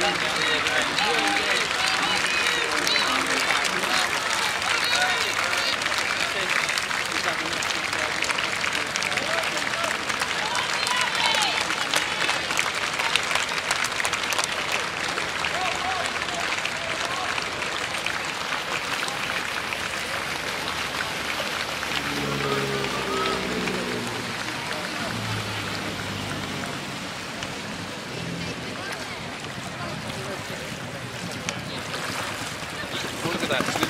Look at that.